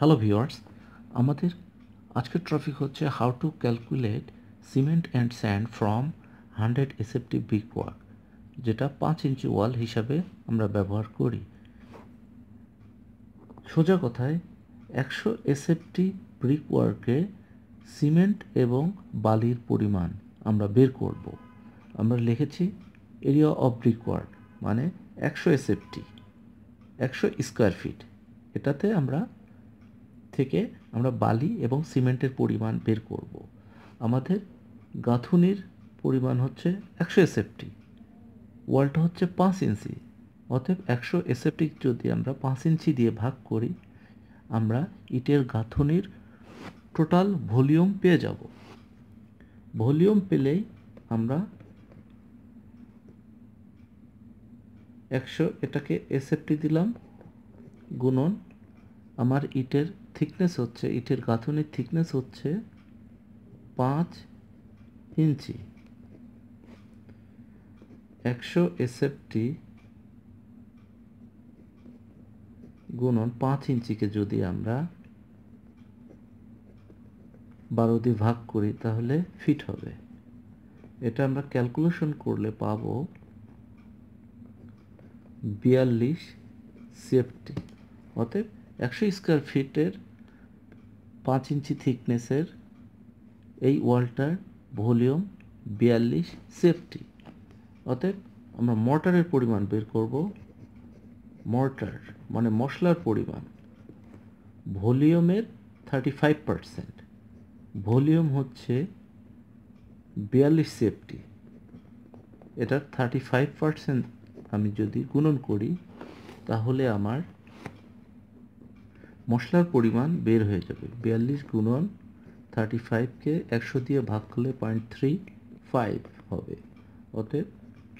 Hello viewers আমাদের আজকের topic হচ্ছে how to calculate cement and sand from hundred SFT brick work যেটা পাঁচ ইঞ্চি ওয়াল হিসাবে আমরা ব্যবহার করি। সোজা কথায়, একশো এসএফটি ব্রিক ওয়ার্কে সিমেন্ট এবং বালির পরিমাণ আমরা বের করব। আমরা লিখেছি এরিয়া অফ ব্রিক ওয়ার্ক মানে একশো এসএফটি একশো স্কোয়ার ফিট এটাতে আমরা থেকে আমরা বালি এবং সিমেন্টের পরিমাণ বের করব। আমাদের গাঁথুনির পরিমাণ হচ্ছে একশো এসএফটি ওয়ালটা হচ্ছে পাঁচ ইঞ্চি। অতএব একশো এসএফটি যদি আমরা পাঁচ ইঞ্চি দিয়ে ভাগ করি, আমরা ইটের গাঁথুনির টোটাল ভলিউম পেয়ে যাব। ভলিউম পেলেই আমরা একশো এটাকে এসএফটি দিলাম, গুণন আমার ইটের থিকনেস হচ্ছে, ইটের গাঁথনির থিকনেস হচ্ছে পাঁচ ইঞ্চি। একশো এসএফটি গুণন পাঁচ ইঞ্চিকে যদি আমরা বারো দিয়ে ভাগ করি, তাহলে ফিট হবে। এটা আমরা ক্যালকুলেশন করলে পাব বিয়াল্লিশ সেফটি অতএব একশো স্কোয়ার ফিটের পাঁচ ইঞ্চি থিকনেসের এই ওয়ালটার ভলিউম বিয়াল্লিশ সেফটি অতএব আমরা মর্টারের পরিমাণ বের করব। মর্টার মানে মশলার পরিমাণ। ভলিউমের থার্টি ফাইভ পারসেন্ট ভলিউম হচ্ছে বিয়াল্লিশ সেফটি এটার থার্টি ফাইভ পারসেন্ট আমি যদি গুণন করি, তাহলে আমার মশলার পরিমাণ বের হয়ে যাবে। বিয়াল্লিশ গুণন থার্টি ফাইভকে একশো দিয়ে ভাগ করলে পয়েন্ট থ্রি ফাইভ হবে। অতএব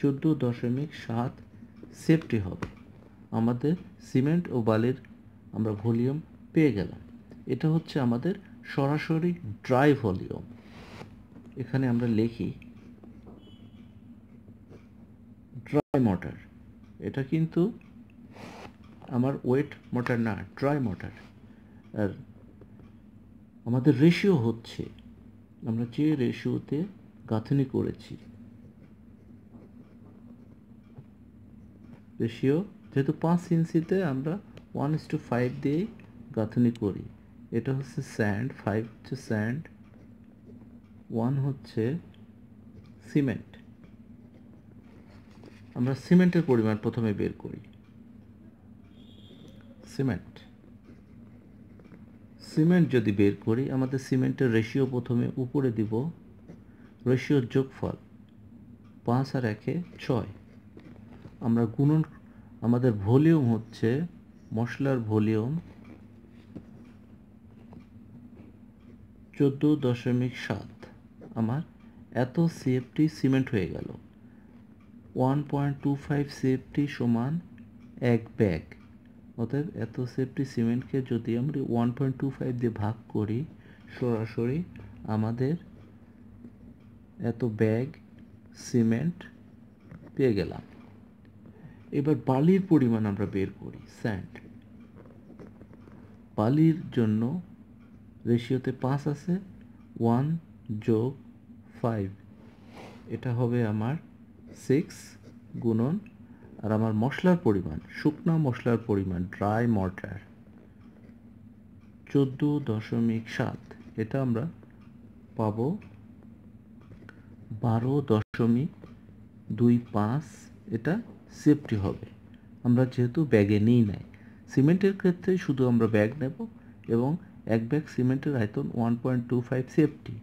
চোদ্দ দশমিক সাত সেফটি হবে। আমাদের সিমেন্ট ও বালির আমরা ভলিউম পেয়ে গেলাম। এটা হচ্ছে আমাদের সরাসরি ড্রাই ভলিউম। এখানে আমরা লিখি, ড্রাই মোটর। এটা কিন্তু আমার ওয়েট মোটর না ড্রাই মোটর আর আমাদের রেশিও হচ্ছে, আমরা যে রেশিওতে গাঁথনি করেছি রেশিও যেহেতু পাঁচ ইঞ্চিতে আমরা ওয়ান ইস টু ফাইভ দিয়েই গাঁথনি করি, এটা হচ্ছে স্যান্ড ফাইভ হচ্ছে স্যান্ড ওয়ান হচ্ছে সিমেন্ট আমরা সিমেন্টের পরিমাণ প্রথমে বের করি। সিমেন্ট। সিমেন্ট যদি বের করি, আমাদের সিমেন্টের রেশিও প্রথমে উপরে দিব রেশিওর যোগফল পাঁচ আর একে ছয়। আমরা গুণন, আমাদের ভলিউম হচ্ছে, মশলার ভলিউম চোদ্দ দশমিক সাত। আমার এত সিএফটি সিমেন্ট হয়ে গেল। One point two five CFT সমান এক ব্যাগ। অতএব এত সেফটি সিমেন্টকে যদি আমরা ওয়ান পয়েন্ট টু ফাইভ দিয়ে ভাগ করি, সরাসরি আমাদের এত ব্যাগ সিমেন্ট পেয়ে গেলাম। এবার বালির পরিমাণ আমরা বের করি স্যান্ড বালির জন্য রেশিওতে পাঁচ আছে ওয়ান যোগ ফাইভ এটা হবে আমার সিক্স গুণন আর আমার মশলার পরিমাণ, শুকনো মশলার পরিমাণ ড্রাই মর্টার চোদ্দ দশমিক সাত। এটা আমরা পাব বারো দশমিক দুই পাঁচ। এটা সেফটি হবে। আমরা যেহেতু ব্যাগে নিই নাই, সিমেন্টের ক্ষেত্রে শুধু আমরা ব্যাগ নেব এবং এক ব্যাগ সিমেন্টের আয়তন one point two five CFT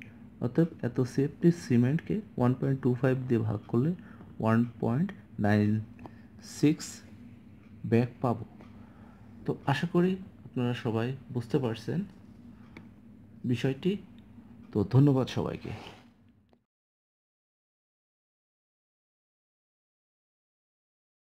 অর্থাৎ এত সেফটি সিমেন্টকে ওয়ান পয়েন্ট টু ফাইভ দিয়ে ভাগ করলে one point nine six bag পাবো। তো আশা করি আপনারা সবাই বুঝতে পারছেন বিষয়টি। তো ধন্যবাদ সবাইকে।